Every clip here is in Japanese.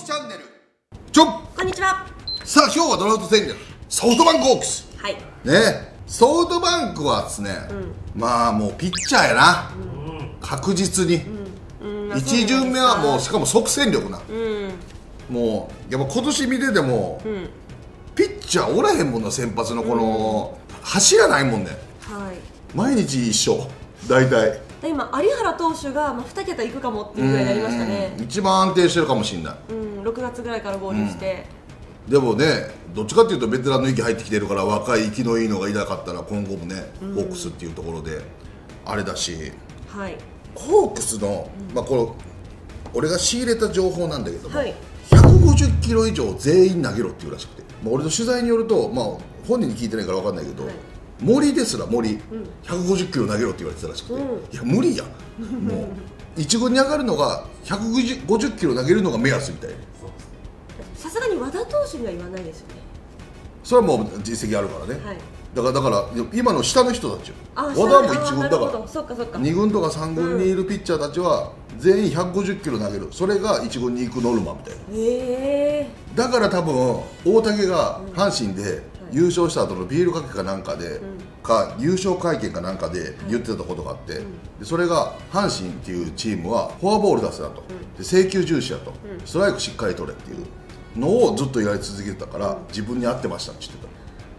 キチャンネル。ちょこんにちは。さあ今日はドラフト戦略。ソフトバンクホークス。はい。ね。ソフトバンクはですね、まあもうピッチャーやな、確実に、一巡目はもうしかも即戦力な、もうやっぱ今年見てても、ピッチャーおらへんもんな先発のこの、走らないもんね。はい。毎日一緒。大体。で今有原投手が、まあ、2桁いくかもっていうぐらいになりましたね。うん。一番安定してるかもしれない。うん6月ぐらいから合流して、でもねどっちかっていうとベテランの域入ってきてるから若い息のいいのがいなかったら今後もね、ホークスっていうところであれだし。はい。ホークスの、まあこの俺が仕入れた情報なんだけども、はい。150キロ以上全員投げろっていうらしくて、まあ、俺の取材によると、まあ、本人に聞いてないから分かんないけど、はい。森ですら森、150キロ投げろって言われてたらしくて、うん。いや無理やん。もう一軍に上がるのが150キロ投げるのが目安みたいな。さすがに和田投手には言わないですよね。それはもう実績あるからね、はい。だからだから今の下の人たち和田も一あ軍だから。そっかそっか。2軍とか3軍にいるピッチャーたちは全員150キロ投げる。それが1軍に行くノルマみたいな。へえだから多分大竹が阪神で優勝した後のビールかけかなんかで、か優勝会見かなんかで言ってたことがあって、でそれが阪神っていうチームはフォアボール出すなと、で制球重視やと、ストライクしっかり取れっていうのをずっとやり続けてたから、自分に合ってましたって言ってた。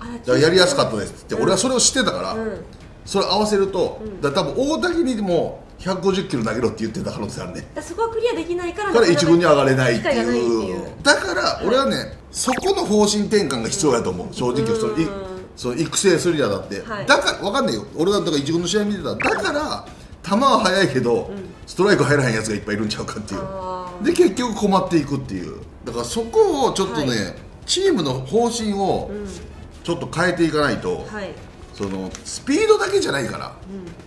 あだからやりやすかったですって、俺はそれを知ってたから、ん。それ合わせると、だ多分大竹にも150キロ投げろって言ってた可能性あるね。だそこはクリアできないからから一軍に上がれないっていう。いう。だから俺はね、そこの方針転換が必要やと思う。正直そのいその育成するにあたって、はい。だから分かんないよ。俺はだから一軍の試合見てた。らだから球は速いけど、ストライク入らへんやつがいっぱいいるんちゃうかっていう。あで結局困っていくっていう。だからそこをちょっとね、はい。チームの方針をちょっと変えていかないと、はい。そのスピードだけじゃないから、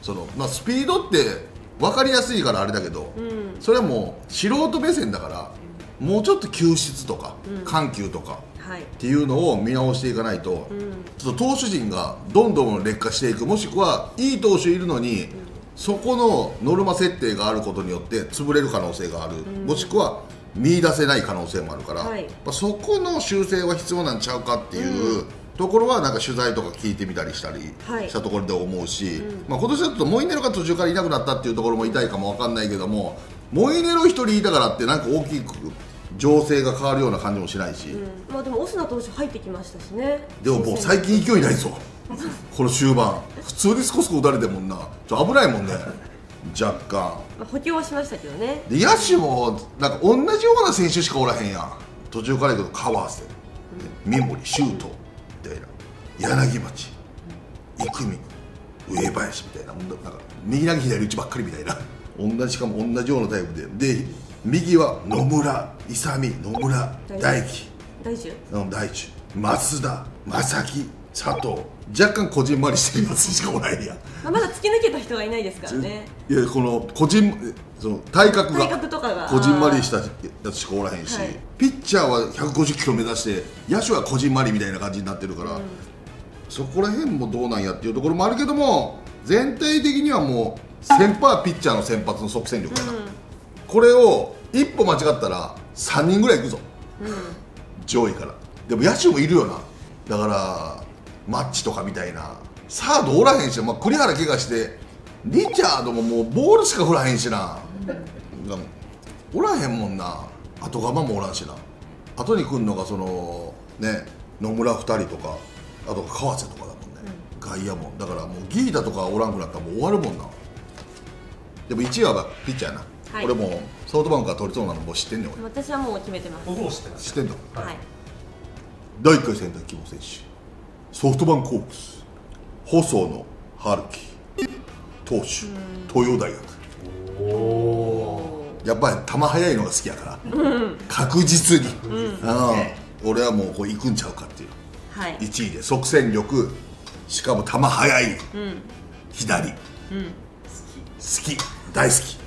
そのまあ、スピードって分かりやすいからあれだけど、それはもう素人目線だからもうちょっと球質とか、緩急とかはい。っていうのを見直していかないと、ちょっと投手陣がどんどん劣化していくもしくはいい投手いるのに、そこのノルマ設定があることによって潰れる可能性がある、もしくは見出せない可能性もあるから、はい。まあそこの修正は必要なんちゃうかっていう、ところはなんか取材とか聞いてみたりしたりはい。したところで思うし、まあ、今年だとモイネロが途中からいなくなったっていうところも痛いかもわかんないけどもモイネロ一人いたからってなんか大きく情勢が変わるような感じもしないし、まあでもオスナ投手入ってきましたしね。でももう最近勢いないぞ。この終盤。普通にスコスコ打たれてるもんな。ちょっと危ないもんね。若干。まあ補強はしましたけどね。で野手もなんか同じような選手しかおらへんやん。途中からやけど川瀬三森周東みたいな柳町生見上林みたいななんか右投げ左打ちばっかりみたいな。同じしかも同じようなタイプで。で右は野村勇野村大輝大丈うん大地増田正木佐藤。若干こじんまりしてるやつしかおないや。んまあ、まだ突き抜けた人がいないですからね。いやこの個人その体格が体格とかが。こじんまりしたやつしかおらへんし、はい。ピッチャーは150キロ目指して野手はこじんまりみたいな感じになってるから、そこら辺もどうなんやっていうところもあるけども全体的にはもう先輩ピッチャーの先発の即戦力やな、これを一歩間違ったら3人ぐらいいくぞ、上位から。でも野手もいるよな。だからマッチとかみたいな。サードおらへんし、まあ、栗原怪我してリチャードももうボールしか振らへんしな、がおらへんもんな。後釜もおらんしな。後に来んのがそのね野村2人とかあと川瀬とかだもんね、外野も。だからもうギータとかおらんくなったらもう終わるもんな。でも1位はピッチャーやな、はい。俺もうソフトバンクが取りそうなのもう知ってんねん俺。私はもう決めてます。僕も知ってます。知ってんの？はい。第1回戦隊希望選手ソフトバンクホークス。細野晴樹。投手。東洋大学。やっぱり球速いのが好きやから、確実に、うん。俺はもうこう行くんちゃうかっていうはい。1位で即戦力。しかも球速い、左、好き。大好き。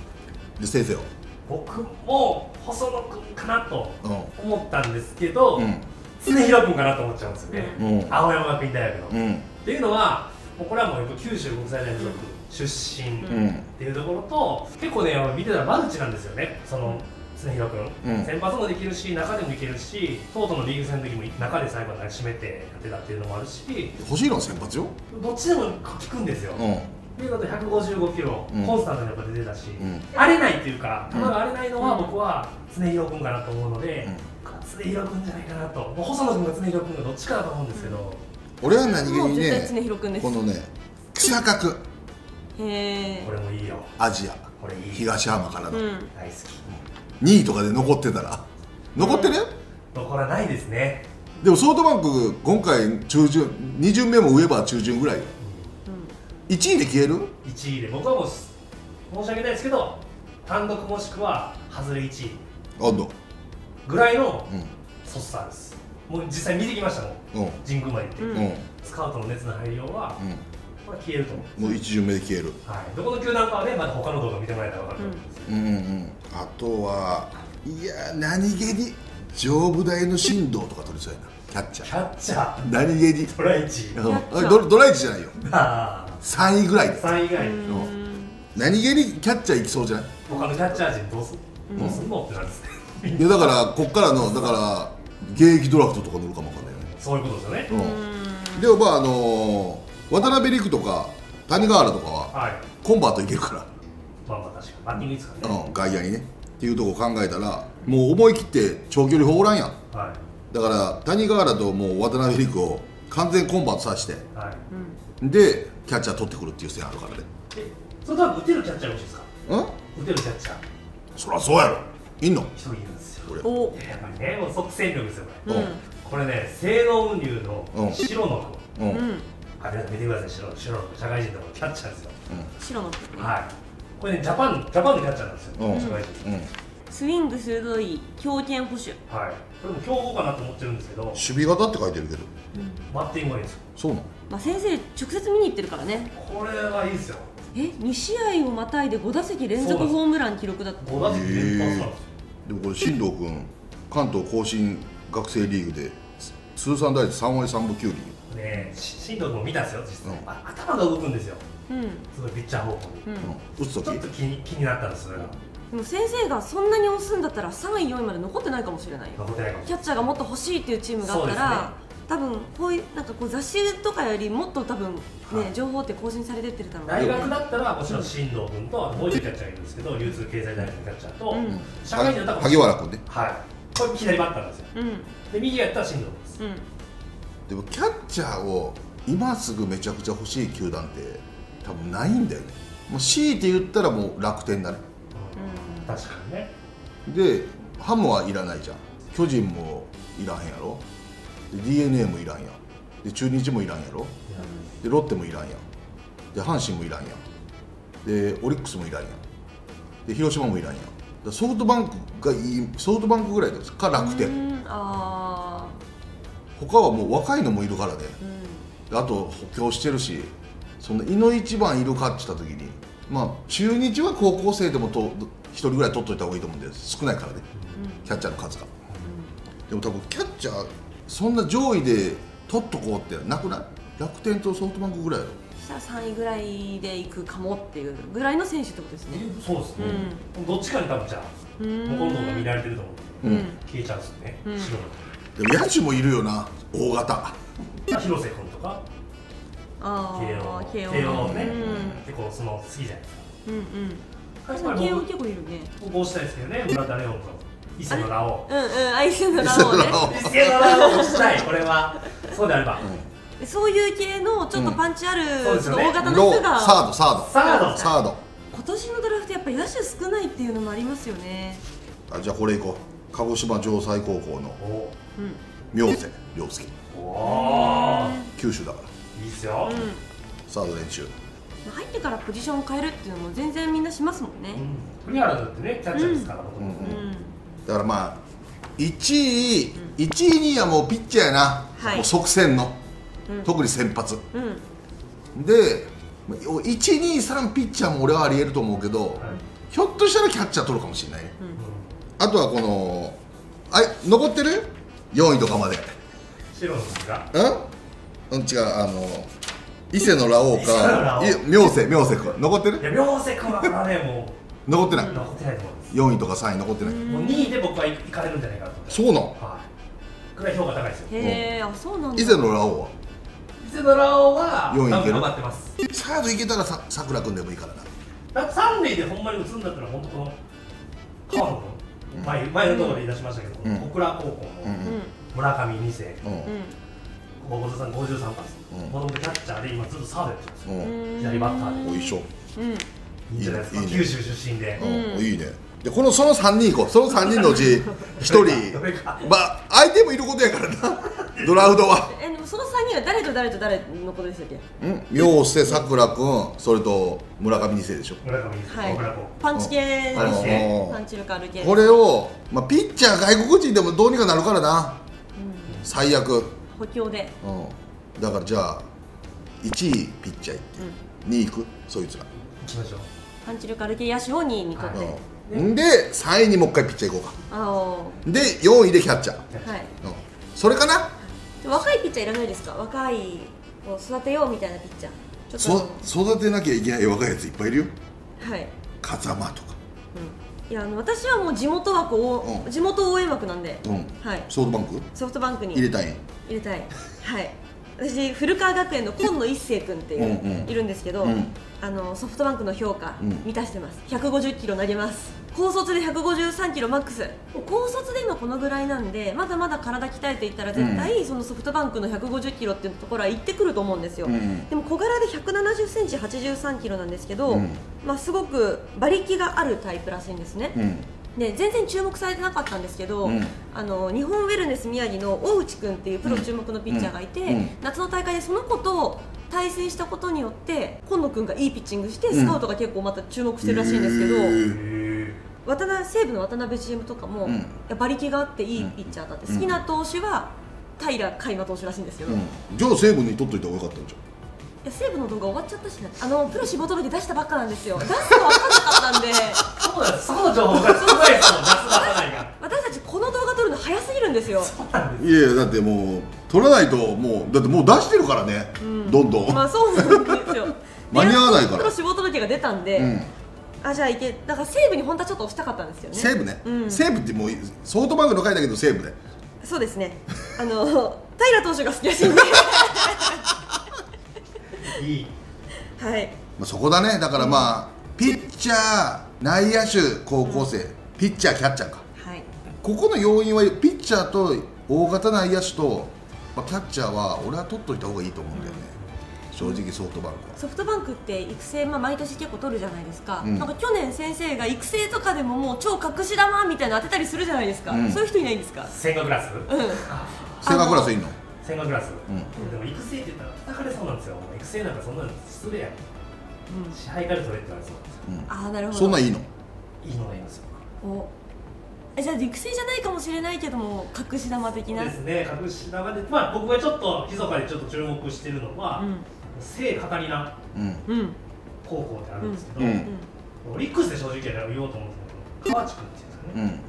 で先生は？僕も細野君かなとう思ったんですけど、ん。常広君かなと思っちゃうんですよね、うん。青山学院大学の、うん。っていうのはもうこれはもう九州国際大学出身うん。っていうところと結構ね見てたらマルチなんですよね。その常広君、うん。先発もできるし中でもいけるしトートのリーグ戦の時も中で最後まで締めてやってたっていうのもあるし。欲しいのは先発よ。どっちでも効くんですよ、うん。見事155キロ、うん。コンスタントにやっぱ出てたし、ん。荒れないっていうか球うん。が荒れないのは僕は常広君かなと思うので、常広君じゃないかなと。もう細野君が常広君がどっちかだと思うんですけど、俺は何気にね広くんです。このね草角へえこれもいいよ。アジア。これいい。東浜からの。うん。大好き2位とかで残ってたら。残ってる、残らないですね。でもソフトバンク今回中旬2巡目も上ば中旬ぐらいよ。1位で消える？1位で。僕はもう申し訳ないですけど単独もしくは外れ1位。温度ぐらいのうん。ソッサーです。もう実際見てきましたもん。うん。神宮まで行って、うん。うん。うんスカウトの熱の入りようは、これは消えると思うもう1巡目で消える。はい、どこの球団かはね、まだ他の動画見てもらえたら分かると思うんですけうんうんうん。あとはいや何気に上部台の振動とか取りそうやな。キャッチど、ャキャッチャー、ー何気に。トライチ、ドドライチじゃないよ。あ3位ぐらいで3位以外、うん。何気にキャッチャー行きそうじゃない？他のキャッチャー陣どうすどうすんのってなるんですね、いやだからこっからのだから現役ドラフトとか乗るかもわかんないよね。そういうことですよね、うん。でもまああのー渡辺陸とか谷川原とかははい、コンバートいけるかまあまあ確かに、バッティングいいですからら、ね、うん、外野にね。っていうとこ考えたらもう思い切って長距離砲おらんやん。はい、だから谷川原ともう渡辺陸を完全コンバートさせて。はい、でキャッチャー取ってくるっていう線あるからね。え、それ多分打てるキャッチャー欲しいですか、うん？打てるキャッチャー、そりゃそうやろ。いんの？一人いるんですよ、俺。お。やっぱりね、もう即戦力ですよ、これ、うん。これね、西濃雲流うん。の白の子、うん、うん。うんあ皆さん見てください、白白の子、社会人のキャッチャーですよ。白のはい。これね、ジャパン、ジャパンのキャッチャーなんですよ。うん社会人。うんスイング鋭い強肩捕手はい。これも競合かなと思ってるんですけど、守備型って書いてるけどバッティングがいいんですよ。そうなの？まあ先生直接見に行ってるからねこれはいいですよ。え？2試合をまたいで5打席連続ホームラン記録だった5打席連発なんですよ。でもこれ進藤君関東甲信学生リーグで通算打率3割3分9厘ねし進藤君も見たんですよ、実際。うん。あ頭が動くんですよ。うん。すごいピッチャー方向に。うん。打つ時ちょっと気に気になったんです、それが。でも先生がそんなに押すんだったら3位4位まで残ってないかもしれないよ。キャッチャーがもっと欲しいっていうチームがあったら、多分こういうなんかこう雑誌とかよりもっと多分ね、はい。情報って更新されてってるだろう大学だったら、もちろん進藤君と、もう一人キャッチャーがいるんですけど、流通経済大学のキャッチャーと、うん。社会人だったら萩原君ね。はい。これ左バッターなんですよ。うん。で、右やったら進藤君です。うんでもキャッチャーを今すぐめちゃくちゃ欲しい球団って多分ないんだよね。もう強いて言ったらもう楽天だね。確かにね。でハムはいらないじゃん。巨人もいらんやろ。で d n a もいらんやで中日もいらんやろ。でロッテもいらんやで阪神もいらんやでオリックスもいらんやで広島もいらんやソフトバンクがいいソフトバンクぐらいですか？楽天、うんあ他はもう若いのもいるからね。ーうん。であと補強してるしそんな井の一番いるかって言った時にまあ中日は高校生でもと1人ぐらい取っといた方がいいと思うんで少ないからね。キャッチャーの数が。でも多分キャッチャーそんな上位で取っとこうってなくない？楽天とソフトバンクぐらいやろ。そしたら3位ぐらいで行くかもっていうぐらいの選手ってことですね。そうですね、どっちかに多分じゃあうん。向こうの方が見られてると思うんで、うん。消えちゃうんですよね、うん。白でも野手もいるよな大型。の広瀬君とかあ慶応。あ慶応慶応ね、うん。結構その好きじゃないですか。うんうん。慶応結構いるね。こうしたいですけどね村田レオンと伊勢のラオウ。うんうんアイスのラオウね。伊勢のラオウ。したいこれは。そうであれば、でそういう系のちょっとパンチある、そうですよね。大型のロ人が。サードサード。サード。サード。今年のドラフトやっぱ野手少ないっていうのもありますよね。あじゃあこれいこう鹿児島城西高校の明瀬亮介。お九州だから。ーいいっすよ、うん。サード練習。入ってからポジション変えるっていうのも全然みんなしますもんね。うん、栗原だってねキャッチャーですから、だからまあ1位、1位2位はもうピッチャーやな、はい。もう即戦の、うん。特に先発。うん。で123ピッチャーも俺はありえると思うけど、はい。ひょっとしたらキャッチャー取るかもしれないね。うあとはこのあれ残ってる？4位とかまで。ん白のが。うんうん違うあの伊勢のラオウ伊勢のラオウかい明瀬明瀬君残ってる？いや明瀬君はこれはねも残ってない、残ってないと思います。4位とか3位残ってない、もう2位で僕は行かれるんじゃないかなと。思ってそうなん？はい。ぐらい評価高いですよ。へえあそうなんだ。以前のラオウは？伊勢のラオウは四位いける？ってます。サードいけたらささくら君でもいいからな。だって三塁でほんまに打つんだったら本当この川野君前前のところで言い出しましたけど、うん。小倉高校うの村上2世大小田さん53発うん。もともとキャッチャーで今ずっとサードやってるんですよ左バッターで。お一緒うんいいんじゃないですか。いいね九州出身で、うん。いいね。でこのその3人いこう。その3人のうち1人。まあ相手もいることやからな。ドラフトはは誰と誰と誰のことでしたっけ？うん？明瀬さくら君それと村上二世でしょ。村上2世、はい。パンチ系パンチ系。うんパンチ力ある系。これを、まあ、ピッチャー外国人でもどうにかなるからな。うん。最悪、補強で。うん、だからじゃあ1位ピッチャー行って、2位行く？そいつら、行きましょう。パンチ力ある系野手を2位にとってうん、で3位にもう一回ピッチャー行こうか。あで4位でキャッチャー、あはい。うん、それかな？で若いピッチャーいらないですか？若いを育てようみたいなピッチャー。ちょっと。そ育てなきゃいけない若いやついっぱいいるよ。はい、風間とか、うん、いやあの私はもう地元枠を、うん。地元応援枠なんで、うん、はい。ソフトバンク？ソフトバンクに。入れたい入れたい。はい私古川学園の今野一成君っていう、いるんですけど、うん。あのソフトバンクの評価、うん。満たしてます。150キロ投げます。高卒で153キロマックス。高卒で今このぐらいなんでまだまだ体鍛えていったら絶対そのソフトバンクの150キロっていうところは行ってくると思うんですよ、うん。でも小柄で170センチ83キロなんですけど、うん。まあ、すごく馬力があるタイプらしいんですね、うんで全然注目されてなかったんですけど、うん。あの日本ウェルネス宮城の大内君っていうプロ注目のピッチャーがいて、うんうん。夏の大会でその子と対戦したことによって今野君がいいピッチングしてうん。スカウトが結構また注目してるらしいんですけど、渡辺西武の渡辺 GM とかも、馬力があっていいピッチャーだって、うん好きな投手は平海馬投手らしいんですけど、いうん、じゃあ西武に取っといた方がよかったんじや西武の動画終わっちゃったしなあのプロ志望届出したばっかなんですよ。出すの分かんなかったんでそうなんです。そこの情報が少ないですもん出す出さないが 私たちこの動画撮るの早すぎるんですよ。そうなんです。ゃんいやいやだってもう取らないともうだってもう出してるからね、ん。どんどん、まあそうなんですよ。間に合わないから。プロ志望届が出たんで、うん。あじゃあいけだから西武に本当はちょっと押したかったんですよね。西武ね、うん。西武ってもうソフトバンクの回だけど西武でそうですね。あの平投手が好きらしいんでいい。はい。まあ、そこだね。だからまあ、ピッチャー内野手高校生、ピッチャーキャッチャーか。はい。ここの要因はピッチャーと大型内野手と、まあ、キャッチャーは俺は取っといた方がいいと思うんだよね、正直ソフトバンクは。ソフトバンクって育成、まあ、毎年結構取るじゃないですか、うん。なんか去年先生が育成とかでももう超隠し玉みたいなの当てたりするじゃないですか、うん。そういう人いないんですか？千賀クラス？うん。セガクラスいんの？千賀クラス、うん。でも育成って言ったら叩かれそうなんですよ。育成なんかそんなの失礼やん支配から取れって言われそうなん。ですようんああなるほど。そんなんいいの？いいのがいいんですよ。お。えじゃあ育成じゃないかもしれないけども隠し玉的な？ですね隠し玉でまあ僕がちょっと密かにちょっと注目してるのは、聖カタリナうん。うんうん高校ってあるんですけど、うん。オリックスで正直言おうと思うんですけど河内君っていうんですかね、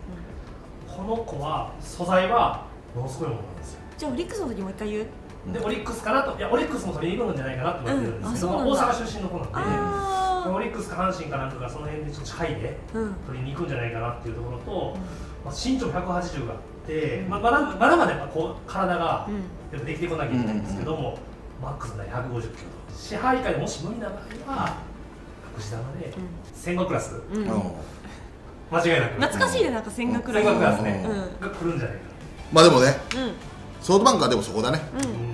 うん。この子は素材はものすごいものなんですよ。じゃあオリックスの時もう一回言う？でオリックスかなと。いやオリックスも取りに行くんじゃないかなと言われてるんですけど、大阪出身の子なんであオリックスか阪神かなんかがその辺でちょっと近いで取りに行くんじゃないかなっていうところと、まあ、身長180があって、まあ、まだまだまだやっぱこう体がうん。やっぱできてこなきゃいけないんですけども、マックスな150キロと。支配下でもし無理な場合は隠し玉で千賀クラス。間違いなく。懐かしいねなんか千賀クラス。千賀クラスね、うん。が来るんじゃないかまあでもねうん。ソフトバンクはでもそこだね。うん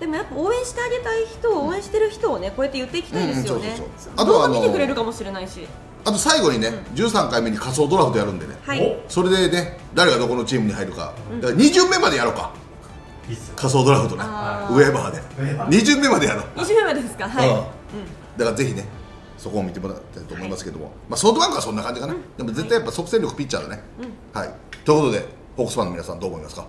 でもやっぱ応援してあげたい人を応援してる人をねこうやって言っていきたいですよね。あとは見てくれるかもしれないし。あと最後にね、13回目に仮想ドラフトやるんでね、はい。それでね誰がどこのチームに入るか,、だから2巡目までやろうか。いいっすよ仮想ドラフトね。ウェー。バーで。ウェーバー2巡目までやろう。2週目までですか？はい、だからぜひねそこを見てもらいたいと思いますけども、まあ、ソフトバンクはそんな感じかな、でも絶対やっぱ即戦力ピッチャーだね、はい。ということでホークスファンの皆さんどう思いますか？